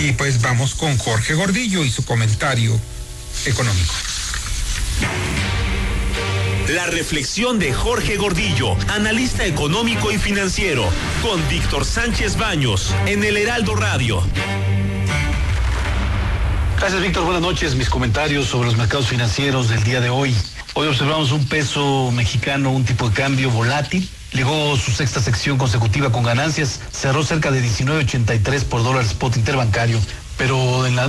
Y pues vamos con Jorge Gordillo y su comentario económico. La reflexión de Jorge Gordillo, analista económico y financiero, con Víctor Sánchez Baños, en el Heraldo Radio. Gracias, Víctor. Buenas noches. Mis comentarios sobre los mercados financieros del día de hoy. Hoy observamos un peso mexicano, un tipo de cambio volátil. Llegó su sexta sección consecutiva con ganancias. Cerró cerca de 19.83 por dólar spot interbancario, pero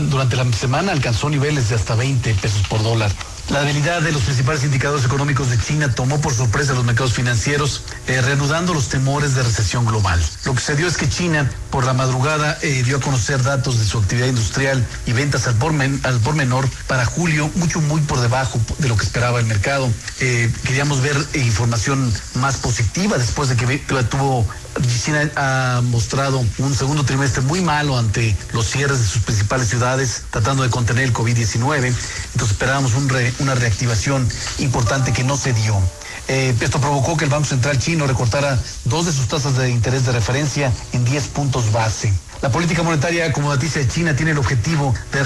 durante la semana alcanzó niveles de hasta 20 pesos por dólar. La debilidad de los principales indicadores económicos de China tomó por sorpresa a los mercados financieros, eh, reanudando los temores de recesión global. Lo que se dio es que China, por la madrugada, eh, dio a conocer datos de su actividad industrial y ventas al por, menor para julio, mucho, muy por debajo de lo que esperaba el mercado. Eh, queríamos ver información más positiva después de que tuvo China ha mostrado un segundo trimestre muy malo ante los cierres de sus principales ciudades, tratando de contener el COVID-19. Entonces esperábamos una reactivación importante que no se dio. Eh, esto provocó que el Banco Central chino recortara dos de sus tasas de interés de referencia en 10 puntos base. La política monetaria acomodaticia de China tiene el objetivo de,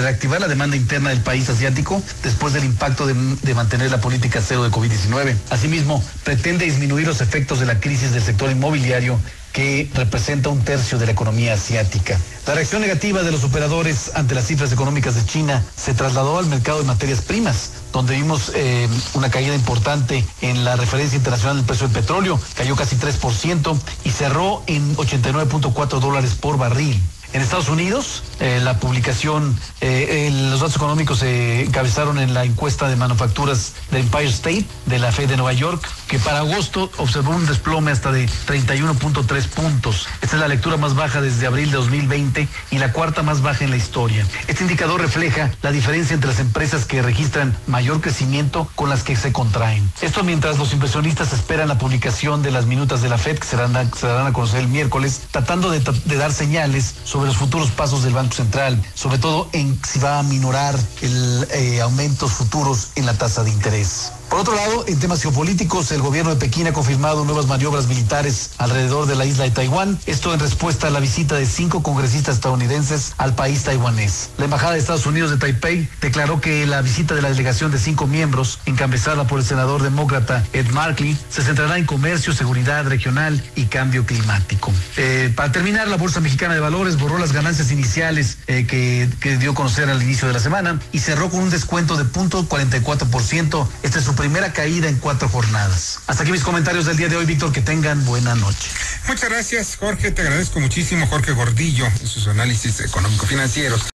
reactivar la demanda interna del país asiático después del impacto de, de mantener la política cero de COVID-19. Asimismo, pretende disminuir los efectos de la crisis del sector inmobiliario que representa un tercio de la economía asiática. La reacción negativa de los operadores ante las cifras económicas de China se trasladó al mercado de materias primas, donde vimos eh, una caída importante en la referencia internacional del precio del petróleo, cayó casi 3% y cerró en 89.4 dólares por barril. En Estados Unidos, eh, la publicación, eh, los datos económicos se encabezaron en la encuesta de manufacturas de Empire State de la Fed de Nueva York, que para agosto observó un desplome hasta de 31.3 puntos. Esta es la lectura más baja desde abril de 2020 y la cuarta más baja en la historia. Este indicador refleja la diferencia entre las empresas que registran mayor crecimiento con las que se contraen. Esto mientras los inversionistas esperan la publicación de las minutas de la Fed que se darán a, conocer el miércoles, tratando de, dar señales sobre los futuros pasos del Banco Central, sobre todo en si va a minorar el eh, aumentos futuros en la tasa de interés. Por otro lado, en temas geopolíticos, el gobierno de Pekín ha confirmado nuevas maniobras militares alrededor de la isla de Taiwán, esto en respuesta a la visita de cinco congresistas estadounidenses al país taiwanés. La Embajada de Estados Unidos de Taipei declaró que la visita de la delegación de cinco miembros, encabezada por el senador demócrata Ed Markley, se centrará en comercio, seguridad regional y cambio climático. Eh, para terminar, la Bolsa Mexicana de Valores borró las ganancias iniciales eh, que, dio a conocer al inicio de la semana y cerró con un descuento de 0.44%. Este es primera caída en cuatro jornadas. Hasta aquí mis comentarios del día de hoy, Víctor. Que tengan buena noche. Muchas gracias, Jorge. Te agradezco muchísimo, Jorge Gordillo, en sus análisis económico-financieros.